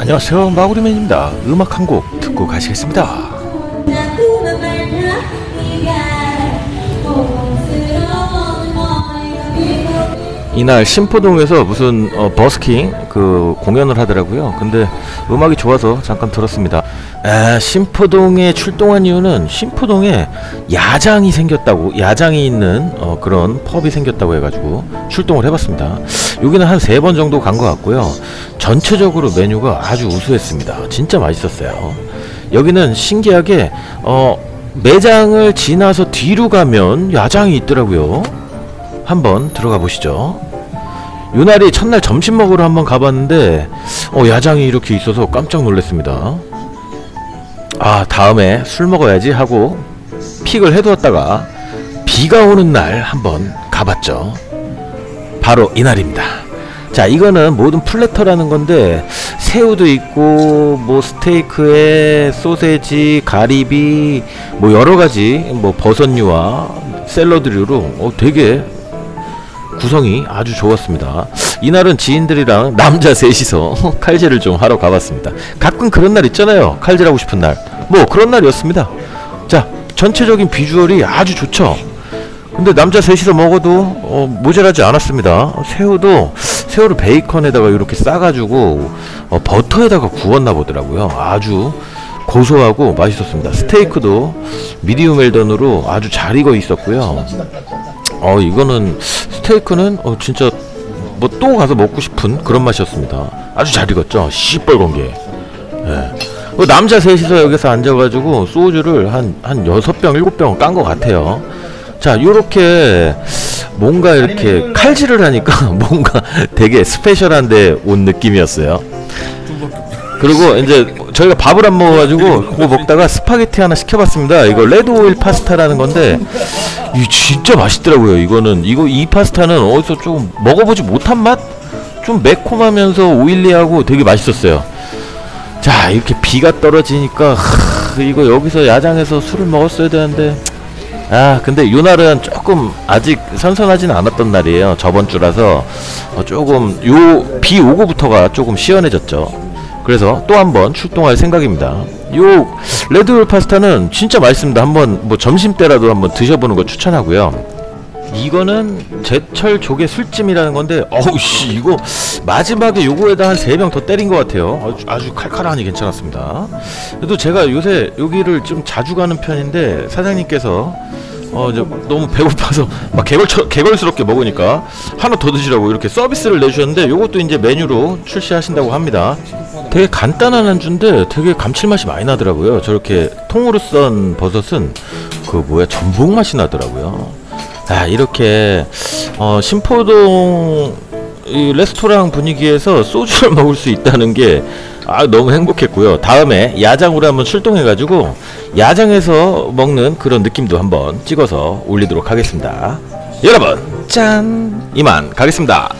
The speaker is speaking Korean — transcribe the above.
안녕하세요. 마구리맨입니다. 음악 한 곡 듣고 가시겠습니다 이날 신포동에서 무슨 어, 버스킹 그 공연을 하더라고요. 근데 음악이 좋아서 잠깐 들었습니다. 아, 신포동에 출동한 이유는 신포동에 야장이 생겼다고 야장이 있는 어, 그런 펍이 생겼다고 해가지고 출동을 해봤습니다. 여기는 한 세 번 정도 간 것 같고요. 전체적으로 메뉴가 아주 우수했습니다. 진짜 맛있었어요. 여기는 신기하게 어, 매장을 지나서 뒤로 가면 야장이 있더라고요 한번 들어가 보시죠. 요날이 첫날 점심 먹으러 한번 가봤는데 어, 야장이 이렇게 있어서 깜짝 놀랐습니다. 아 다음에 술 먹어야지 하고 픽을 해두었다가 비가 오는 날 한번 가봤죠. 바로 이날입니다. 자 이거는 모듬 플래터라는 건데 새우도 있고 뭐 스테이크에 소세지 가리비 뭐 여러가지 뭐 버섯류와 샐러드류로 어, 되게 구성이 아주 좋았습니다. 이날은 지인들이랑 남자 셋이서 칼질을 좀 하러 가봤습니다. 가끔 그런 날 있잖아요. 칼질하고 싶은 날. 뭐 그런 날이었습니다. 자, 전체적인 비주얼이 아주 좋죠. 근데 남자 셋이서 먹어도 어, 모자라지 않았습니다. 새우도 새우를 베이컨에다가 이렇게 싸가지고 어, 버터에다가 구웠나 보더라고요. 아주 고소하고 맛있었습니다. 스테이크도 미디움 웰던으로 아주 잘 익어 있었고요. 어 이거는 스테이크는 어 진짜 뭐 또 가서 먹고 싶은 그런 맛이었습니다. 아주 잘 익었죠. 시뻘건 게. 예. 그 남자 셋이서 여기서 앉아가지고 소주를 한, 한 6병, 7병 깐 것 같아요. 자, 요렇게 뭔가 이렇게 칼질을 하니까 뭔가 되게 special한데 온 느낌이었어요. 그리고 이제 저희가 밥을 안 먹어가지고 그거 먹다가 스파게티 하나 시켜봤습니다. 이거 red oil 파스타라는 건데 이 진짜 맛있더라고요. 이거는 이거 이 파스타는 어디서 좀 먹어보지 못한 맛? 좀 매콤하면서 오일리하고 되게 맛있었어요. 자 이렇게 비가 떨어지니까 하, 이거 여기서 야장에서 술을 먹었어야 되는데 아 근데 요 날은 조금 아직 선선하진 않았던 날이에요 저번 주라서 어, 조금 요 비 오고부터가 조금 시원해졌죠 그래서 또 한 번 출동할 생각입니다. 요 레드홀 파스타는 진짜 맛있습니다. 한번 뭐 점심 때라도 한번 드셔보는 거 추천하고요. 이거는 제철 조개 술찜이라는 건데 어우 씨 이거 마지막에 요거에다 한세병더 때린 것 같아요 아주, 아주 칼칼하니 괜찮았습니다 그래도 제가 요새 여기를 좀 자주 가는 편인데 사장님께서 어 이제 너무 배고파서 막 개걸처, 개걸스럽게 먹으니까 하나 더 드시라고 이렇게 서비스를 내주셨는데 요것도 이제 메뉴로 출시하신다고 합니다 되게 간단한 안주인데 되게 감칠맛이 많이 나더라고요 저렇게 통으로 썬 버섯은 그 뭐야 전복 맛이 나더라고요 아 이렇게 어 신포동 이 레스토랑 분위기에서 소주를 먹을 수 있다는 게 아, 너무 행복했고요. 다음에 야장으로 한번 출동해 가지고 야장에서 먹는 그런 느낌도 한번 찍어서 올리도록 하겠습니다. 여러분 짠 이만 가겠습니다.